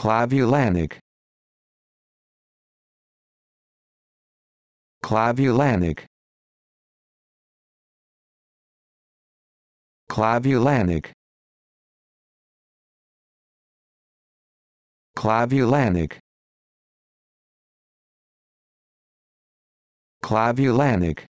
clavulanic clavulanic clavulanic clavulanic clavulanic